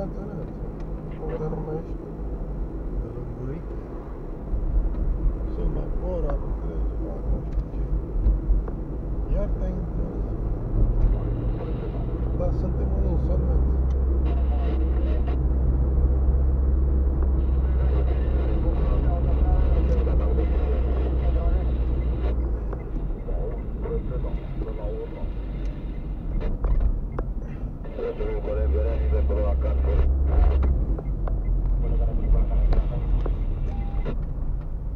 arată, arată. Unde nu mai ești? Pe lungurit? Semafora, nu cred, nu știu ce. Iar te-ai întors. Dar suntem în insolvență. Referul Colegărenii de pe la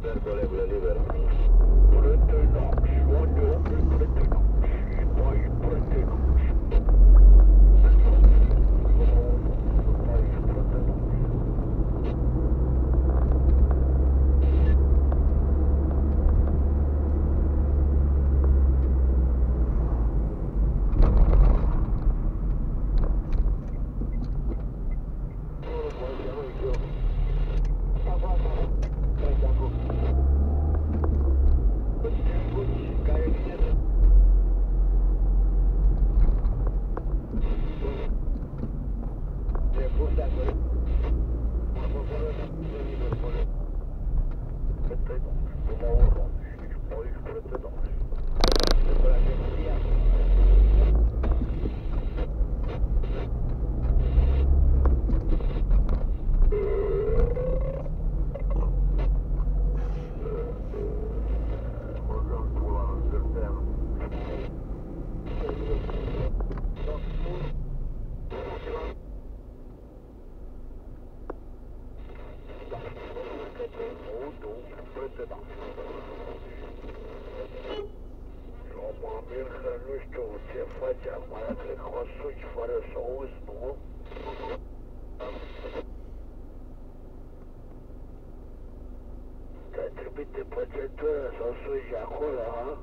per volevole libero. ちょ。Acum, cred că o suci fără să o uzi, nu? Te-ai trebuit de pățătură să o suci acolo, ha?